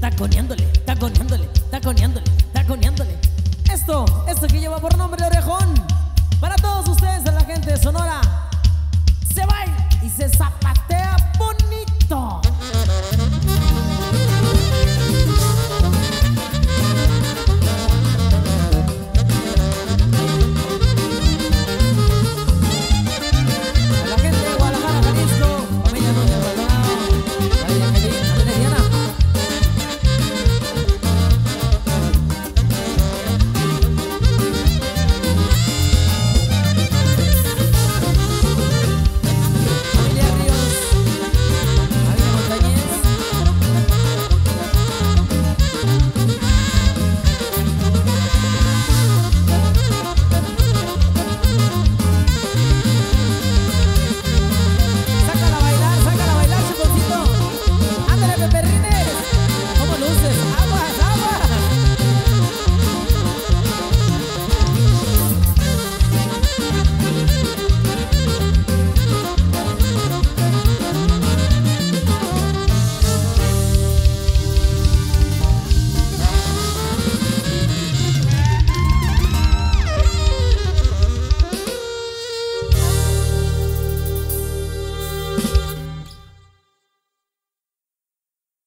taconeándole, taconeándole, taconeándole, taconeándole. Esto, esto que lleva por nombre Orejón. Para todos ustedes, a la gente de Sonora, se va y se zapa.